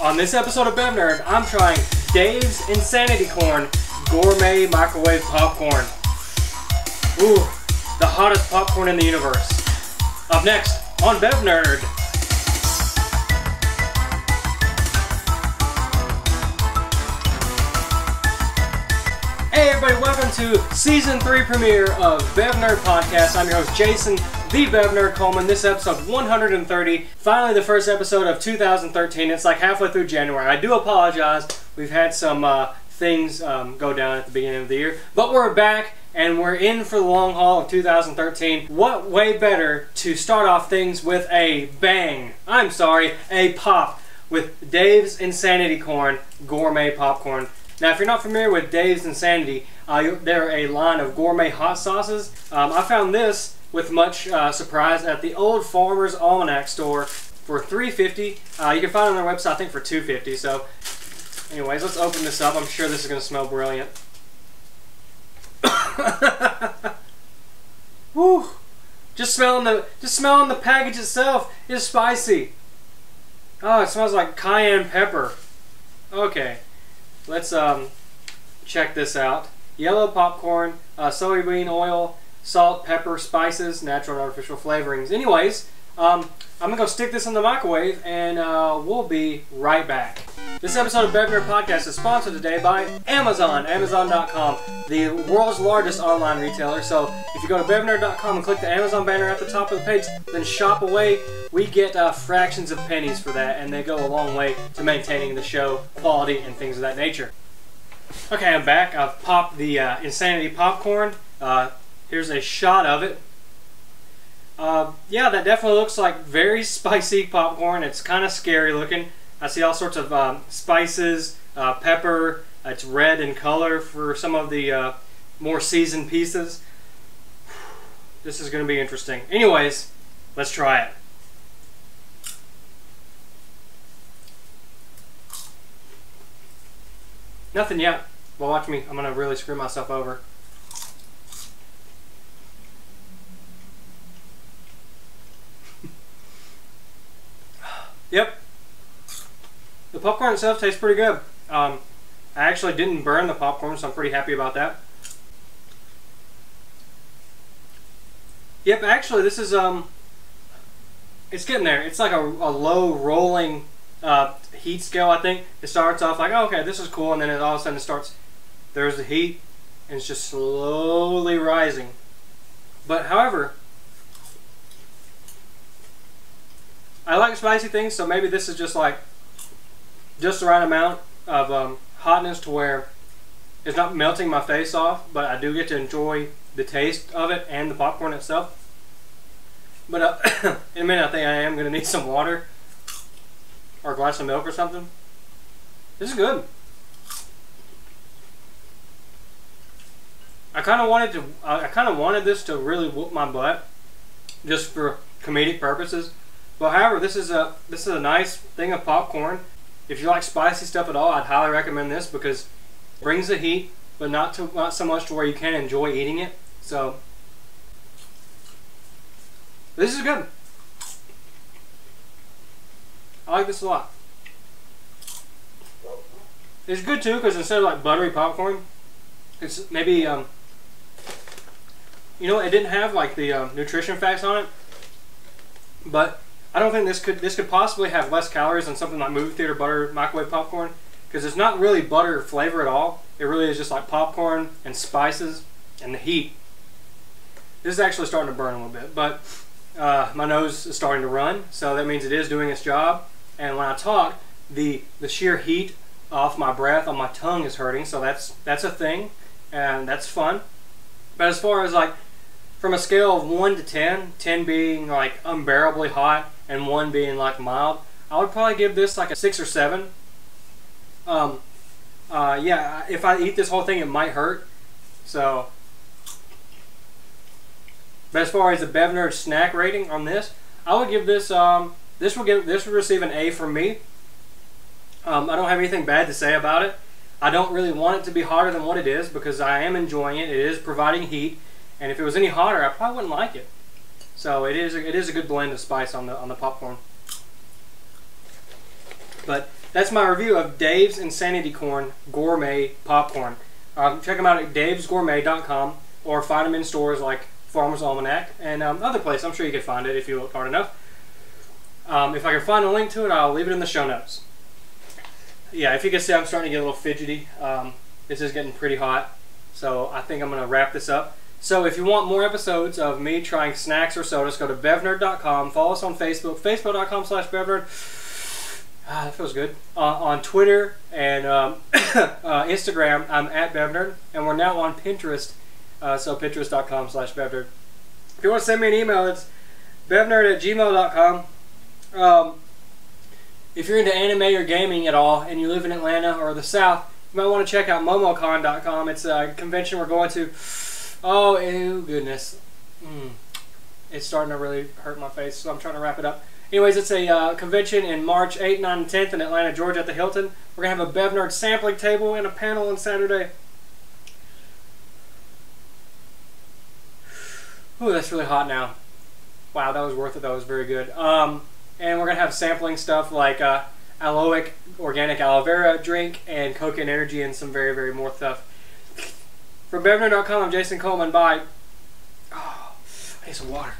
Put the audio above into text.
On this episode of Bev Nerd, I'm trying Dave's Insanity Corn Gourmet Microwave Popcorn. Ooh, the hottest popcorn in the universe. Up next on Bev Nerd. Hey everybody, welcome to season three premiere of Bev Nerd Podcast. I'm your host Jason, the Bev Nerd Coleman. This episode 130, finally the first episode of 2013. It's like halfway through January. I do apologize. We've had some uh, things um, go down at the beginning of the year, but we're back and we're in for the long haul of 2013. What way better to start off things with a bang? I'm sorry, a pop with Dave's Insanity Corn Gourmet Popcorn. Now, if you're not familiar with Dave's Insanity, uh, they're a line of gourmet hot sauces. Um, I found this with much uh, surprise at the Old Farmer's Almanac store for $3.50. Uh, you can find it on their website, I think, for $2.50. So, anyways, let's open this up. I'm sure this is going to smell brilliant. Woo! Just smelling the just smelling the package itself is spicy. Oh, it smells like cayenne pepper. Okay. Let's um, check this out. Yellow popcorn, uh, soybean oil, salt, pepper, spices, natural and artificial flavorings. Anyways, um, I'm to go stick this in the microwave and uh, we'll be right back. This episode of Bev Podcast is sponsored today by Amazon, Amazon.com, the world's largest online retailer. So if you go to BevNerd.com and click the Amazon banner at the top of the page, then shop away. We get uh, fractions of pennies for that, and they go a long way to maintaining the show quality and things of that nature. Okay, I'm back. I've popped the uh, Insanity Popcorn. Uh, here's a shot of it. Uh, yeah, that definitely looks like very spicy popcorn. It's kind of scary looking. I see all sorts of um, spices, uh, pepper. It's red in color for some of the uh, more seasoned pieces. This is going to be interesting. Anyways, let's try it. Nothing yet. Well, watch me. I'm going to really screw myself over. Yep. The popcorn itself tastes pretty good. Um, I actually didn't burn the popcorn, so I'm pretty happy about that. Yep, actually, this is, um, it's getting there. It's like a, a low rolling uh, heat scale, I think. It starts off like, oh, okay, this is cool, and then it all of a sudden it starts, there's the heat, and it's just slowly rising. But, however, I like spicy things, so maybe this is just like, just the right amount of um, hotness to where it's not melting my face off, but I do get to enjoy the taste of it and the popcorn itself. But uh, in a minute, I think I am going to need some water or a glass of milk or something. This is good. I kind of wanted to. I kind of wanted this to really whoop my butt, just for comedic purposes. But however, this is a this is a nice thing of popcorn. If you like spicy stuff at all, I'd highly recommend this because it brings the heat, but not to not so much to where you can't enjoy eating it. So this is good. I like this a lot. It's good too because instead of like buttery popcorn, it's maybe um, you know it didn't have like the um, nutrition facts on it, but I don't think this could this could possibly have less calories than something like movie theater butter microwave popcorn because it's not really butter flavor at all. It really is just like popcorn and spices and the heat. This is actually starting to burn a little bit, but uh, my nose is starting to run, so that means it is doing its job. And when I talk, the the sheer heat off my breath on my tongue is hurting, so that's that's a thing, and that's fun. But as far as like from a scale of 1 to 10, 10 being like unbearably hot and 1 being like mild, I would probably give this like a 6 or 7. Um, uh, yeah, if I eat this whole thing, it might hurt. So, but as far as the Bev snack rating on this, I would give this, um, this will give, this will receive an A from me. Um, I don't have anything bad to say about it. I don't really want it to be hotter than what it is because I am enjoying it. It is providing heat, and if it was any hotter, I probably wouldn't like it. So it is a, it is a good blend of spice on the on the popcorn. But that's my review of Dave's Insanity Corn Gourmet Popcorn. Um, check them out at davesgourmet.com or find them in stores like Farmer's Almanac and um, other places. I'm sure you can find it if you look hard enough. Um, if I can find a link to it, I'll leave it in the show notes. Yeah, if you can see, I'm starting to get a little fidgety. Um, this is getting pretty hot, so I think I'm going to wrap this up. So if you want more episodes of me trying snacks or sodas, go to bevnerd.com. Follow us on Facebook, facebook.com slash bevnerd. Ah, that feels good. Uh, on Twitter and um, uh, Instagram, I'm at bevnerd. And we're now on Pinterest, uh, so pinterest.com slash bevnerd. If you want to send me an email, it's bevnerd at gmail.com. Um, if you're into anime or gaming at all and you live in Atlanta or the South, you might want to check out momocon.com. It's a convention we're going to. Oh, ew, goodness. Mm. It's starting to really hurt my face, so I'm trying to wrap it up. Anyways, it's a uh, convention in March 8, 9, and 10th in Atlanta, Georgia at the Hilton. We're going to have a BevNerd sampling table and a panel on Saturday. Ooh, that's really hot now. Wow, that was worth it. That was very good. Um, and we're going to have sampling stuff like uh, aloic organic aloe vera drink and coconut energy and some very, very more stuff. From BevNerd.com, I'm Jason Coleman. Bye. Oh, I need some water.